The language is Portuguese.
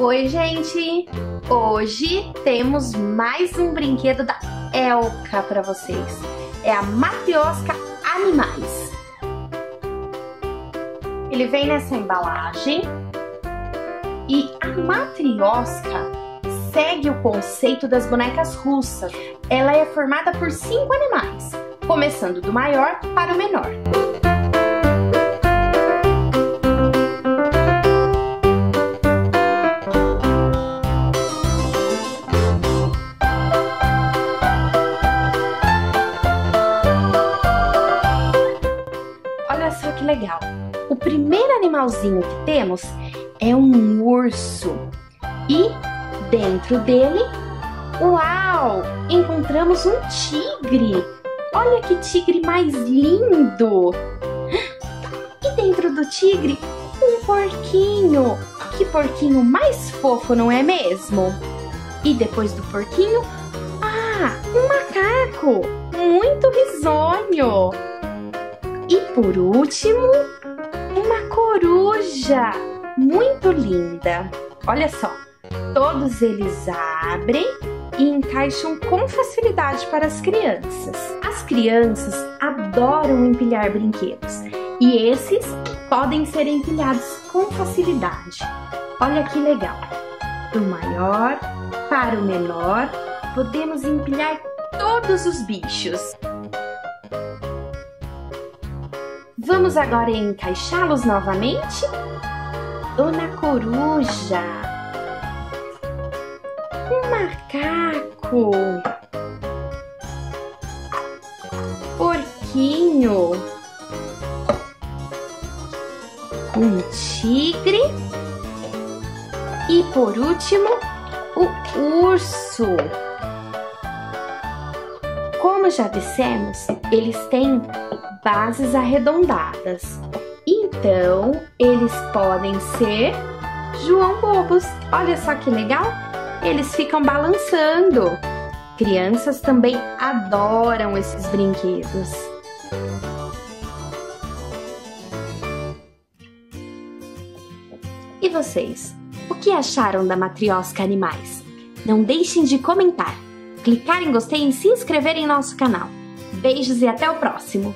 Oi, gente! Hoje temos mais um brinquedo da Elka para vocês. É a Matriosca Animais. Ele vem nessa embalagem e a Matriosca segue o conceito das bonecas russas. Ela é formada por cinco animais, começando do maior para o menor. Olha só que legal. O primeiro animalzinho que temos é um urso. E dentro dele, uau, encontramos um tigre. Olha que tigre mais lindo. E dentro do tigre, um porquinho. Que porquinho mais fofo, não é mesmo? E depois do porquinho, ah, um macaco. Muito risonho. E por último, uma coruja muito linda. Olha só, todos eles abrem e encaixam com facilidade para as crianças. As crianças adoram empilhar brinquedos e esses podem ser empilhados com facilidade. Olha que legal! Do maior para o menor, podemos empilhar todos os bichos. Vamos agora encaixá-los novamente? Dona Coruja, um macaco, porquinho, um tigre e por último o urso. Como já dissemos, eles têm bases arredondadas. Então, eles podem ser João Bobos. Olha só que legal! Eles ficam balançando. Crianças também adoram esses brinquedos. E vocês? O que acharam da Matriosca Animais? Não deixem de comentar, clicar em gostei e se inscrever em nosso canal. Beijos e até o próximo!